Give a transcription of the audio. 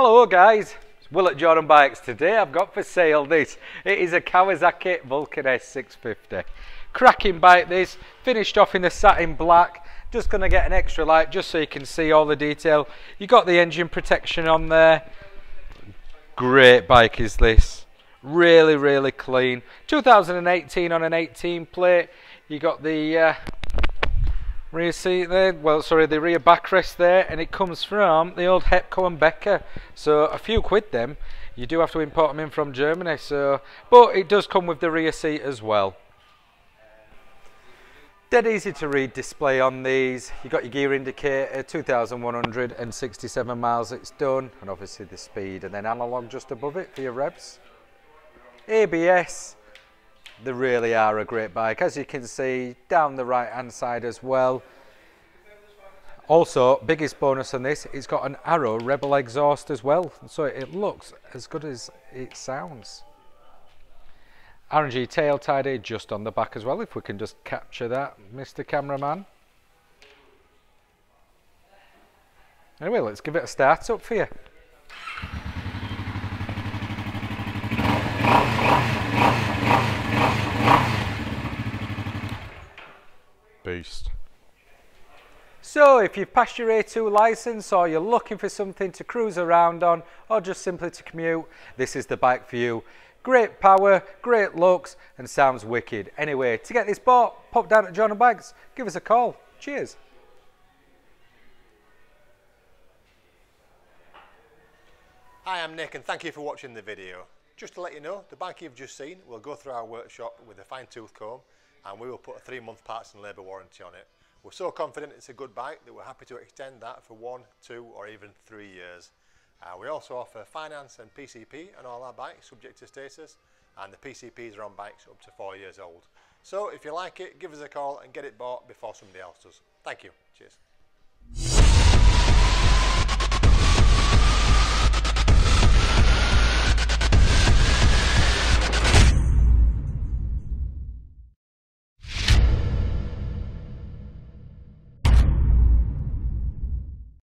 Hello guys, it's Will at Jordan Bikes. Today I've got for sale this. It is a Kawasaki Vulcan S650. Cracking bike this, finished off in the satin black. Just going to get an extra light just so you can see all the detail. You got the engine protection on there. Great bike is this. Really, really clean. 2018 on an 18 plate. You got the uh, rear seat there, well sorry the rear backrest there and it comes from the old Hepco and Becker. So a few quid them you do have to import them in from Germany so but it does come with the rear seat as well. Dead easy to read display on these. You got your gear indicator 2167 miles it's done and obviously the speed and then analog just above it for your revs. ABS they really are a great bike. As you can see, down the right hand side as well. Also, biggest bonus on this, it's got an Arrow Rebel exhaust as well. So it looks as good as it sounds. R&G tail tidy just on the back as well, if we can just capture that, Mr. Cameraman. Anyway, let's give it a start up for you. Beast. So if you've passed your A2 license or you're looking for something to cruise around on or just simply to commute, this is the bike for you. Great power, great looks and sounds wicked. Anyway, to get this bought, pop down to and Bikes, give us a call. Cheers. Hi, I'm Nick and thank you for watching the video. Just to let you know, the bike you've just seen will go through our workshop with a fine tooth comb and we will put a three month parts and labour warranty on it. We're so confident it's a good bike that we're happy to extend that for one, two or even three years. Uh, we also offer finance and PCP on all our bikes subject to status and the PCPs are on bikes up to four years old. So if you like it, give us a call and get it bought before somebody else does. Thank you. Cheers.